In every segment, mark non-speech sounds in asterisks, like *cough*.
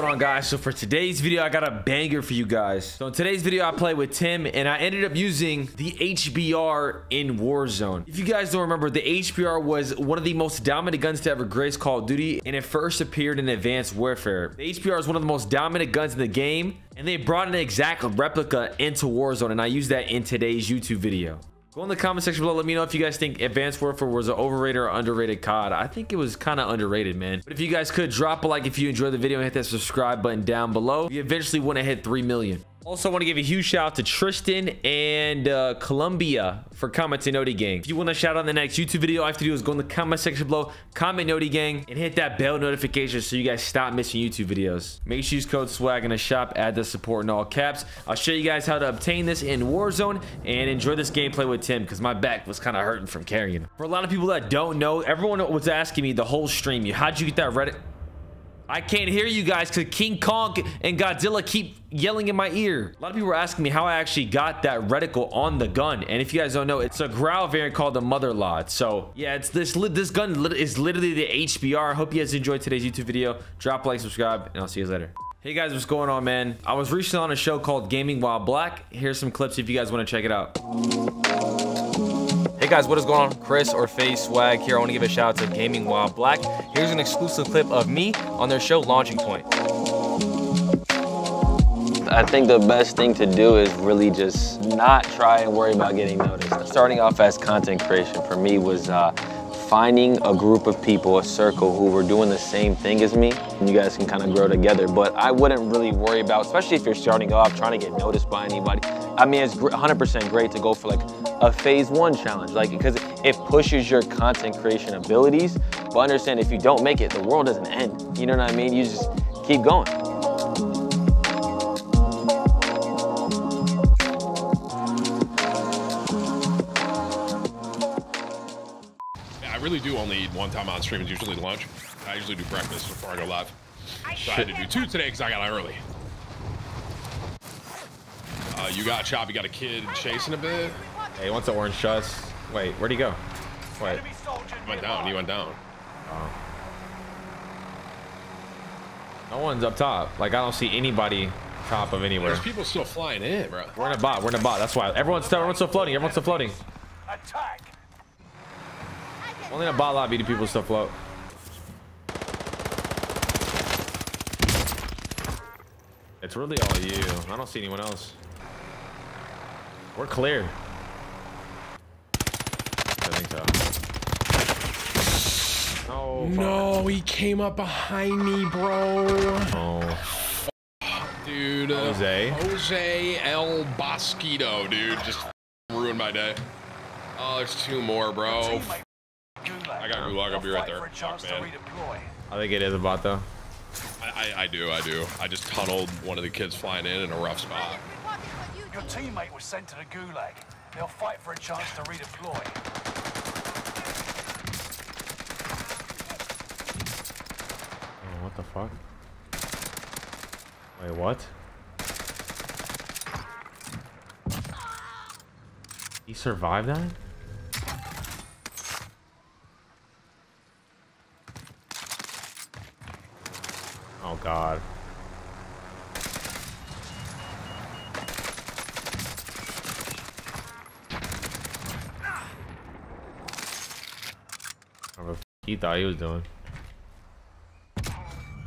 Going on guys? So for today's video, I got a banger for you guys. So in today's video, I played with Tim and I ended up using the HBR in Warzone. If you guys don't remember, the HBR was one of the most dominant guns to ever grace Call of Duty and it first appeared in Advanced Warfare. The HBR is one of the most dominant guns in the game and they brought an exact replica into Warzone and I used that in today's YouTube video. Go in the comment section below. Let me know if you guys think Advanced Warfare was an overrated or underrated COD. I think it was kind of underrated, man. But if you guys could drop a like if you enjoyed the video and hit that subscribe button down below. We eventually want to hit 3 million. Also, want to give a huge shout out to Tristan and uh, Columbia for commenting Noti Gang. If you want to shout out in the next YouTube video, all you have to do is go in the comment section below, comment Noti Gang, and hit that bell notification so you guys stop missing YouTube videos. Make sure you use code SWAGG in the shop, add the support in all caps. I'll show you guys how to obtain this in Warzone and enjoy this gameplay with Tim because my back was kind of hurting from carrying For a lot of people that don't know, everyone was asking me the whole stream, how'd you get that Reddit? I can't hear you guys because King Kong and Godzilla keep yelling in my ear. A lot of people were asking me how I actually got that reticle on the gun. And if you guys don't know, it's a growl variant called the Motherlode. So yeah, it's this this gun is literally the HBR. I hope you guys enjoyed today's YouTube video. Drop a like, subscribe, and I'll see you later. Hey guys, what's going on, man? I was recently on a show called Gaming While Black. Here's some clips if you guys want to check it out. Guys, what is going on? Chris or FaZe Swagg here. I want to give a shout out to Gaming While Black. Here's an exclusive clip of me on their show Launching Point. I think the best thing to do is really just not try and worry about getting noticed. Starting off as content creation for me was uh, finding a group of people, a circle who were doing the same thing as me, and you guys can kind of grow together. But I wouldn't really worry about, especially if you're starting off trying to get noticed by anybody. I mean, it's 100% great to go for like a FaZe 1 challenge, like because it pushes your content creation abilities. But understand if you don't make it, the world doesn't end. You know what I mean? You just keep going. I really do only eat one time on stream. It's usually lunch. I usually do breakfast before I go live. So I had to do two today because I got out early. Uh, you got Chop, you got a kid chasing a bit. Hey, he wants the orange chest. Wait, where'd he go? Wait. He went down, he went down. Oh. No one's up top. Like, I don't see anybody top of anywhere. There's people still flying in, bro. We're in a bot, we're in a bot. That's why. Everyone's still, everyone's still floating, everyone's still floating. Attack! Only in a bot lobby do people still float. It's really all you. I don't see anyone else. We're clear. I think uh, oh, so. No. No, he came up behind me, bro. Oh. Dude. Uh, Jose. Jose El Bosquito, dude. Just *laughs* ruined my day. Oh, there's two more, bro. I got Gulag. I'll be right there. Fuck, man. I think it is a bot, though. I, I, I, do, I do. I just tunneled one of the kids flying in in a rough spot. Your teammate was sent to the Gulag. They'll fight for a chance to redeploy. Oh, what the fuck? Wait, what? He survived that? Oh god. What he thought he was doing.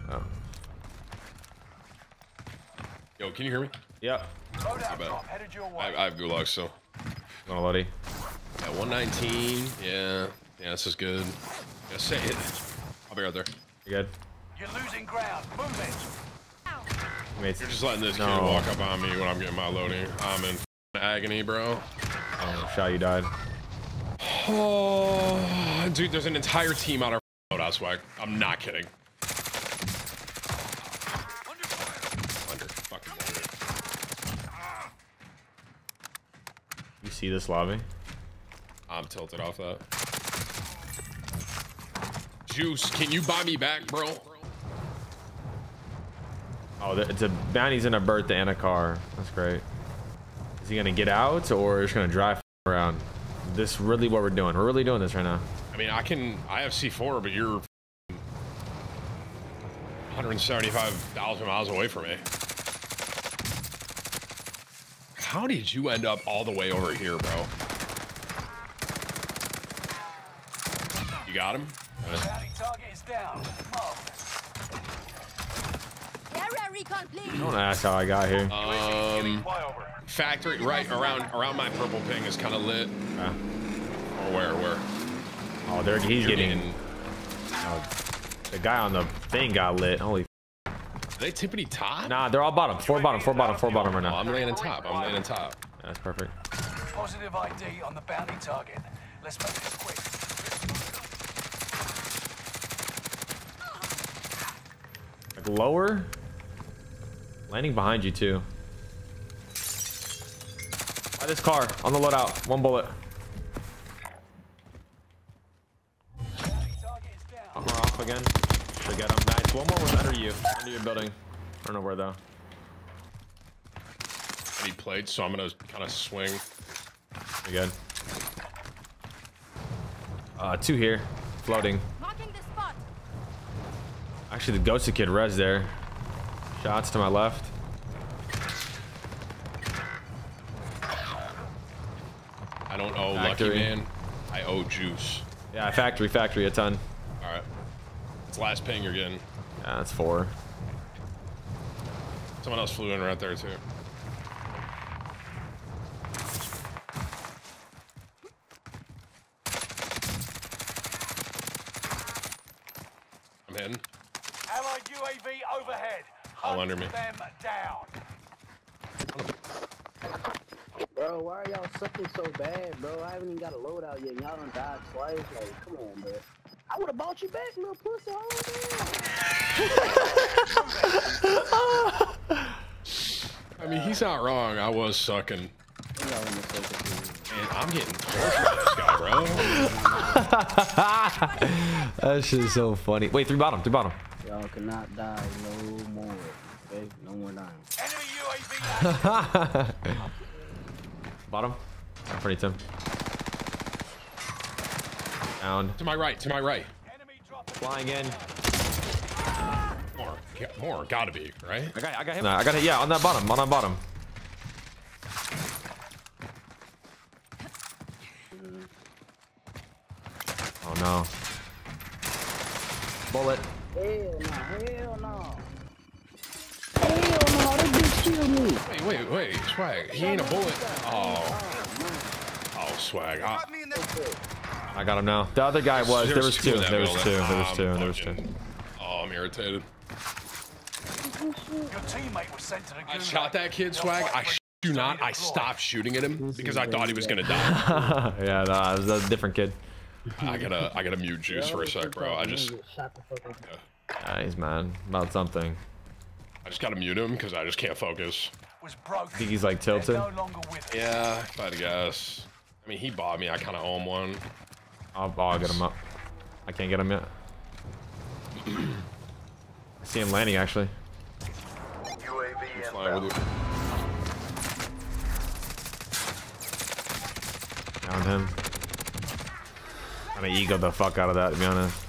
Oh. Yo, can you hear me? Yep. I, I have gulag still. No, Lottie. Yeah, 119. Yeah. Yeah, this is good. Yeah, say it. I'll be right there. You good? You're losing ground. Move it. You're just letting this no. kid walk up on me when I'm getting my loading. I'm in agony, bro. Oh, shot you died. Oh, dude, there's an entire team on our loadout Swagg. I'm not kidding. Under, fucking You see this lobby? I'm tilted off that. Juice, can you buy me back, bro? Oh, it's a bounty's in a birthday and a car. That's great. Is he gonna get out or just gonna drive around? This really what we're doing. We're really doing this right now. I mean, I can. I have C4, but you're. 175,000 miles away from me. How did you end up all the way over here, bro? You got him? Bounty target is down. Marvelous. Area recon, please. Don't ask how I got here. Um, Flyover. Factory right around around my purple ping is kind of lit. Or where? Where? Oh, there he's You're getting. being- oh, the guy on the thing got lit. Holy. Are they tippity top? Nah, they're all bottom. Four bottom. Four bottom. Four bottom right Oh, now. I'm landing top. I'm landing top. That's perfect. Positive ID on the bounty target. Let's make this quick. Like lower. Landing behind you too. By this car on the loadout. One bullet. Bounty down. We're off again. Should get him. Nice. One more was under you. Under your building. I don't know where though. He played, so I'm gonna kind of swing. Pretty good. Uh, two here. Floating. Marking the spot. Actually, the ghosted kid res there. Shots to my left. I don't owe Factory. Lucky Man. I owe Juice. Yeah, factory, factory, a ton. All right. It's last ping you're getting. Yeah, that's four. Someone else flew in right there too. I'm hitting. Allied UAV overhead. All Hunt under me. them down. Bro, why are y'all sucking so bad, bro? I haven't even got a loadout yet. Y'all done died twice. Like, come on, bro. I would have bought you back, little pussy. Hold on. I mean, he's not wrong. I was sucking. Y'all in the circle, dude. Man, I'm getting tortured by this guy, bro. *laughs* That shit is so funny. Wait, three bottom, three bottom. Y'all cannot die no more. Okay? No more dying. Enemy *laughs* UAV Bottom. Pretty Tim. Down. To my right, to my right. Enemy dropping. Flying in. More, more. Gotta be, right? I got, I got him. Nah, I got it. Yeah, on that bottom. On that bottom. Oh no. Bullet. Hell no. Hell no. Hell no. That bitch killed me. Wait, wait, wait. Swagg. He ain't a bullet. Oh. Swagg. Ah. I, I got him now. The other guy was. There was two. in that There was two. There was I'm two. There was two. Oh, I'm irritated. Your teammate was sent to the I shot that kid, Swagg. I do not. I stopped shooting at him because I thought he was gonna die. *laughs* yeah, no, it was a different kid. I gotta, I gotta mute juice for a sec, bro. I just, Shot the fuck up. Yeah, he's mad about something. I just gotta mute him because I just can't focus. Was broken. think he's, like, tilted? no with. Yeah, if I had to guess. I mean, he bought me. I kind of owe him one. I'll, I'll get him up. I can't get him yet. I see him landing actually. UAV Fly with you. Down him. Kind of ego the fuck out of that to be honest.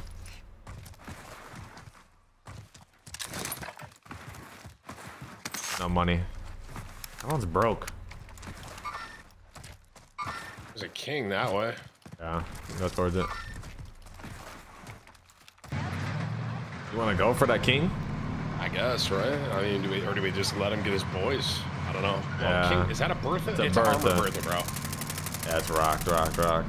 No money. That one's broke. A king that way. Yeah, go towards it. You want to go for that king? I guess, right? I mean, do we or do we just let him get his boys? I don't know. Well, Yeah. king, is that a Bertha? It's a It's, a armor Bertha. Bertha, bro. Yeah, it's rock, rock, rock.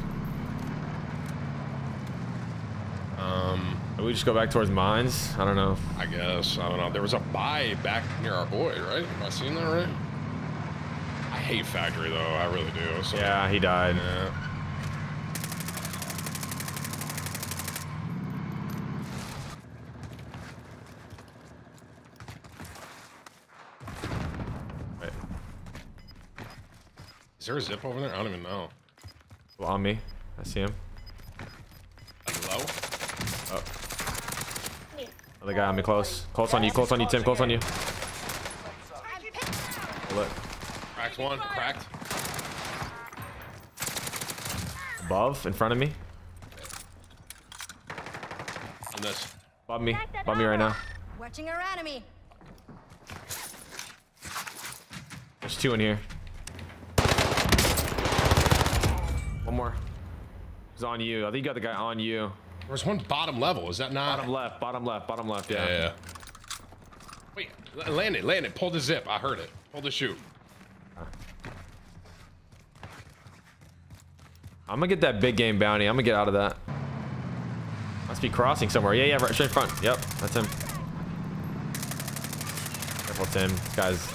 Um, we just go back towards mines? I don't know. I guess I don't know. There was a buy back near our boy, right? Am I seeing that right? I hate factory though. I really do. So, Yeah, he died. Yeah. Wait, Is there a zip over there? I don't even know. well, on me. I see him. Hello? Oh. Other guy on me close. Close on you, close on you, Tim, close on you. Bullet. Cracked one. Cracked. Above, in front of me. On this. Above me. Above me right now. Watching our enemy. There's two in here. One more. He's on you. I think you got the guy on you. There's one bottom level. Is that not? Bottom left, bottom left, bottom left. Yeah. Yeah. yeah. Wait, l- land it, land it. Pull the zip. I heard it. Pull the shoot. I'm gonna get that big game bounty. I'm gonna get out of that. Must be crossing somewhere. Yeah, yeah, right, straight in front. Yep, that's him. Careful, Tim. This guy's.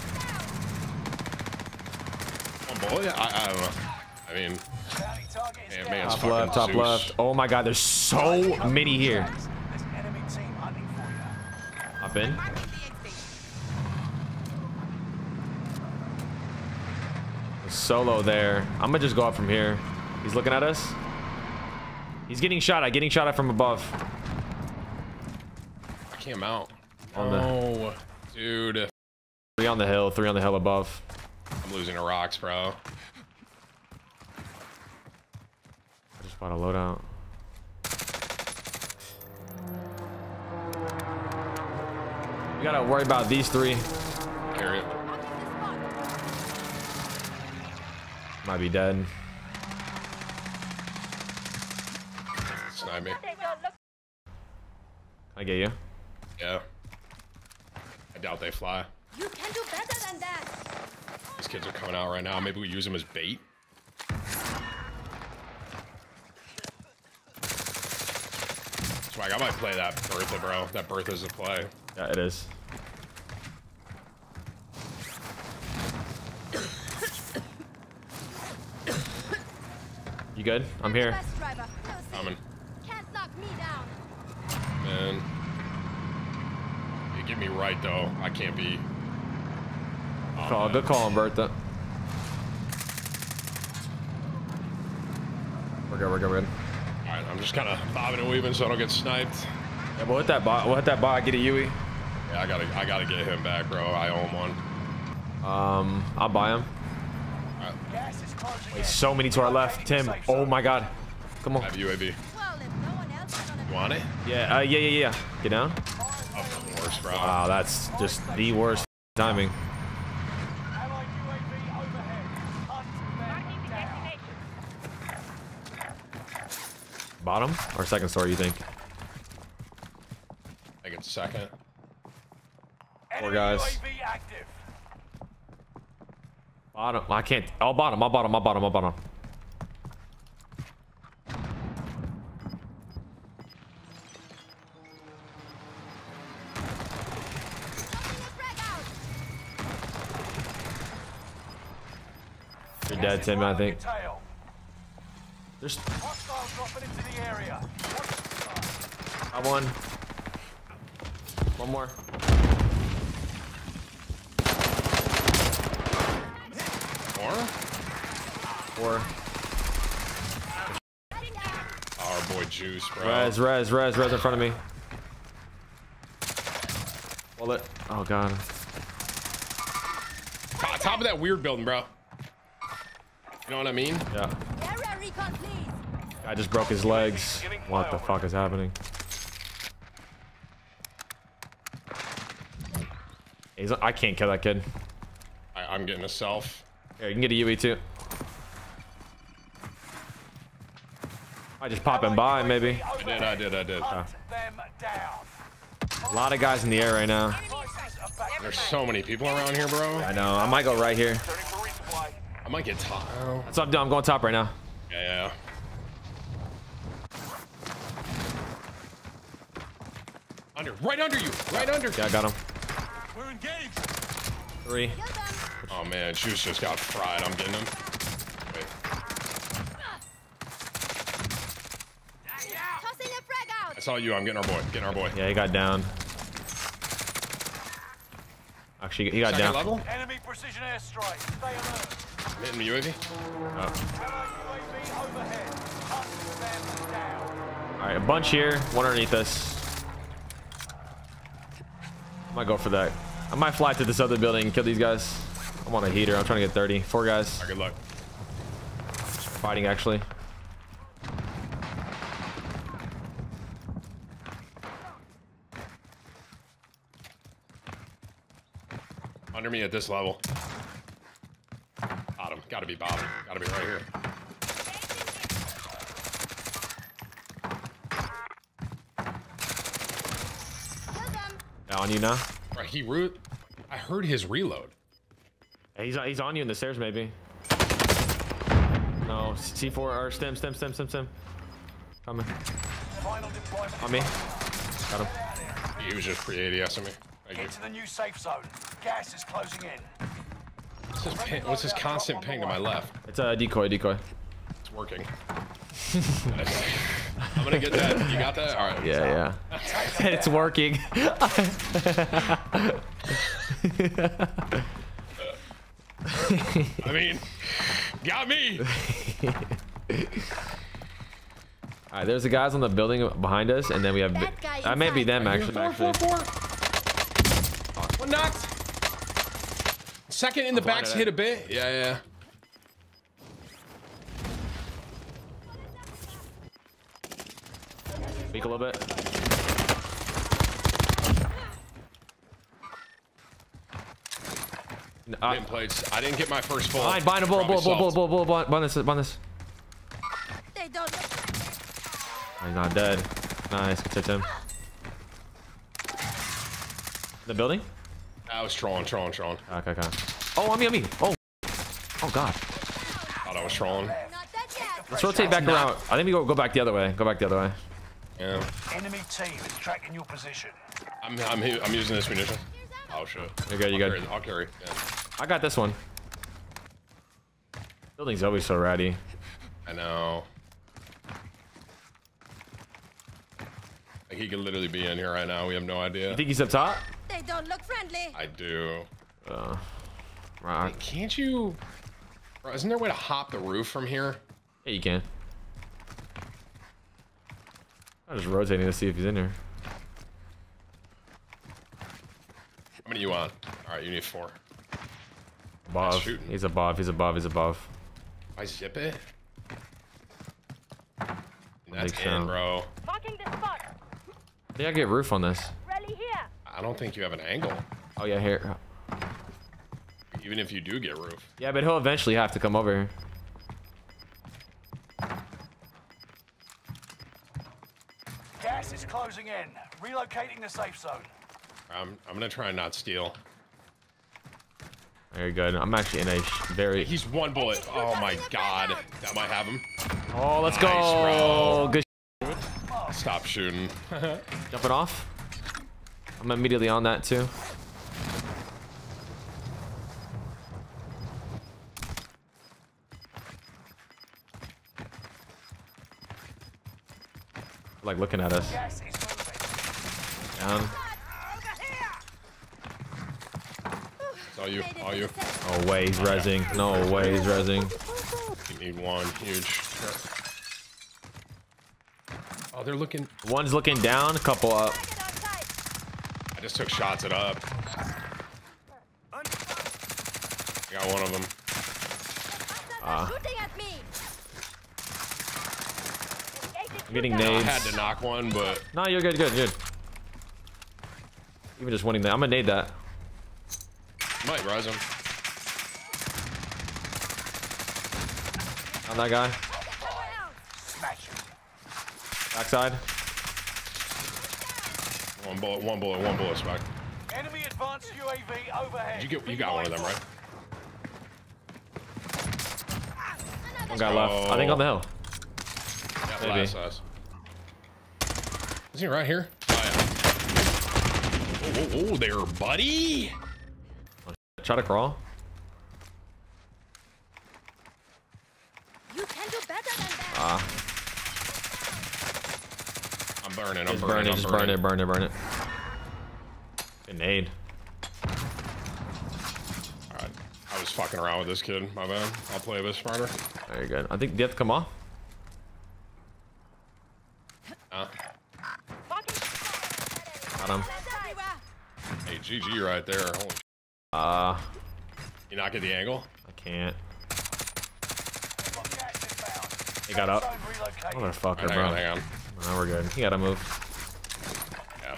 One bullet? I, I don't know. I mean, Bounty target is Yeah, down. man, Top left, top Zeus. left. Oh my god, there's so many here. There's an enemy team hunting for you. Up in. Solo there. I'm gonna just go up from here. He's looking at us. He's getting shot at, getting shot at from above. I came out. On the- Oh, dude. Three on the hill, three on the hill above. I'm losing to rocks, bro. I just bought a loadout. We gotta worry about these three. Carry it. The. Might be dead. I get you? Yeah. I doubt they fly. You can do better than that. These kids are coming out right now. Maybe we use them as bait. Swagg, I might play that Bertha, bro. That Bertha's a play. Yeah, it is. You good? I'm here. Best driver. We'll see. Coming. Can't knock me down. Man. You get me right, though. I can't be... Oh, Call, good call on Bertha. We're good, we're good, we're good. Alright, I'm just kind of bobbing and weaving so I don't get sniped. Yeah, we'll hit that bot. We'll hit that bot. Get a Yui. Yeah, I gotta, I gotta get him back, bro. I owe him one. Um, I'll buy him. Gas is. Wait, so many to our left. Tim. Oh my god. Come I have on. UAV. Want it? Yeah, uh, yeah, yeah, yeah. Get down. Of course, bro. Wow, that's just the worst timing. Allied UAV overhead. Hunt them down. Bottom or second story, you think? I think it's second. Enemy guys. Bottom. I can't. I'll bottom. I'll bottom. I'll bottom. I'll bottom. You're dead, Tim. I think. There's Hostiles dropping into the area. Watch the sky. One. One more. More? Four. Our boy Juice, bro. Res, res, res, res in front of me. Bullet. Oh god. Top, top of that weird building, bro. You know what I mean? Yeah. Area. I just broke his legs. What the fuck is happening? He's, I can't kill that kid. I, I'm getting a self. Here, you can get a UE too. I just pop him by, maybe. I did, I did, I did. Hunt. A lot of guys in the air right now. Prices are back. There's so many people around here, bro. I know. I might go right here. Turning for resupply. I might get top. Oh. That's what I'm doing. I'm going top right now. Yeah, yeah. Under, right under you, right under. Yeah, I got him. We're engaged. Three. Oh man, Juice just got fried. I'm getting him. Wait, Tossing a frag out. I saw you. I'm getting our boy. Getting our boy. Yeah, he got down. Actually, he got Second down. level. Enemy precision airstrike. Stay alert. I'm hitting the UAV. Allied UAV overhead. Hunt them down. All right, a bunch here. One underneath us. I might go for that. I might fly to this other building and kill these guys. I'm on a heater. I'm trying to get 30. Four guys right, good luck. fighting actually. Under me at this level. Bottom. Gotta be bottom. Gotta be right here. Kill on you now. Right, he root. I heard his reload. Yeah, he's he's on you in the stairs maybe. No, C4 or stem stem stem stem stem. Coming Final deployment. on me. Got him. He was just pre ADSing me. Thank you. Get to the new safe zone. Gas is closing in. What's his, ping, what's his constant ping to my left? It's a decoy decoy. It's working. *laughs* I'm gonna get that. You got that? All right. Yeah yeah. *laughs* it's working. I mean, got me. All right, there's the guys on the building behind us, and then we have. That guy I may be them actually. actually. One knocked. Second in the back's hit a bit. Yeah, yeah. Speak a little bit. Uh, Didn't play. I didn't get my first full. Behind, behind, bull, bull, Probably bull, bull, self. bull, bull, bull, behind this, behind this. They don't. He's not dead. Nice, good him. The building? I was trolling, trolling, trolling. Okay, okay. Oh, on me, on me. Oh, oh God. Thought I was trolling. Not dead yet. Let's rotate back around. I think we go go back the other way. Go back the other way. Yeah. Enemy team is tracking your position. I'm, I'm, I'm using this munition. Oh shit. You're good, you're I'll good. carry- I'll carry. Yeah. I got this one. Building's always so ratty. I know. Like he could literally be in here right now. We have no idea. You think he's up top? They don't look friendly. I do. Uh, right. Can't you? Bro, isn't there a way to hop the roof from here? Yeah, you can. I'm just rotating to see if he's in here. How many you on? All right, you need four. Above. shooting. He's above. He's above. He's above. I zip it. And that's Big in, sound. bro. Marking the spot. I think I get roof on this. Rally here. I don't think you have an angle. Oh yeah, here. Even if you do get roof. Yeah, but he'll eventually have to come over here. Gas is closing in. Relocating the safe zone. I'm, I'm gonna try and not steal. Very good. I'm actually in a very. He's one bullet. Oh my god. That might have him. Oh, let's Nice, go. bro. Good. Stop shooting. *laughs* Jumping off. I'm immediately on that too. Like looking at us. Gas. Down. It's all you. All you. No way he's rezzing. No way he's rezzing. You need one. Huge. Oh, they're looking. One's looking down, a couple up. Target on sight. I just took shots at up. I got one of them. Ah. Hostiles shooting at me. I'm getting I had to knock one, but No, you're good, good, good. Even just winning that. I'm gonna nade that. might rise him. On that guy. Smash it. Backside. One bullet. One bullet. One bullet. Spec. Enemy advanced UAV overhead. You get. You got one of them, right? One guy left. I think on the hill. Yeah, Maybe. Last us. Is he right here? Oh, yeah. Oh, oh, oh, there, buddy. Try to crawl. You can do better than that. Ah, I'm burning. I'm just burning. burn it, I'm just burn it, burn it, burn it. Good nade. All right. I was fucking around with this kid. My bad. I'll play a bit smarter. Very good. I think do you have to come off? him. Hey, GG right there. Holy uh, you not get the angle? I can't. He got up. Motherfucker, right, bro. On, hang on. No, we're good. He gotta move. Yeah.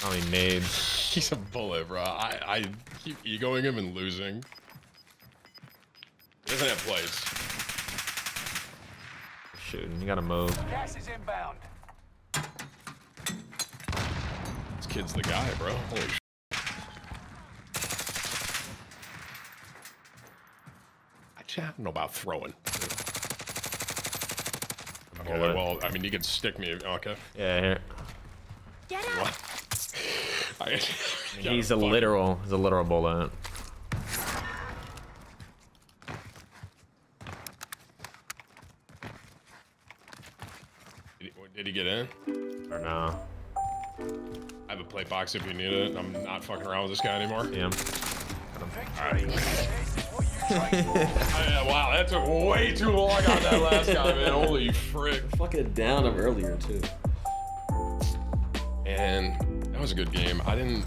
How nades? *laughs* He's a bullet, bro. I, I keep egoing him and losing. He doesn't have plays. Shooting. You gotta move. Gas is inbound. This kid's the guy, bro. Holy sh I don't know about throwing. Okay, well, I mean, you can stick me. Okay. Yeah. Here. Get out. What? I, *laughs* He's a literal. He's a literal bullet. Did he, did he get in? Or no. I have a plate box if you need it. I'm not fucking around with this guy anymore. Yeah. Victory. This is what you trained for. Oh, yeah, wow, that took way too long on that last guy, man. Holy frick. Fucking down him earlier too. And that was a good game. I didn't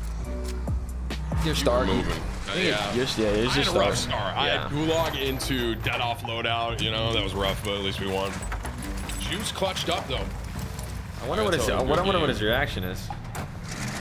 You're start moving. Uh, yeah. You're, yeah, it's I had just a rough start. start. I Yeah. had Gulag into dead off loadout. You know, that was rough, but at least we won. Juice clutched up though. I wonder what his. I wonder good what his reaction is.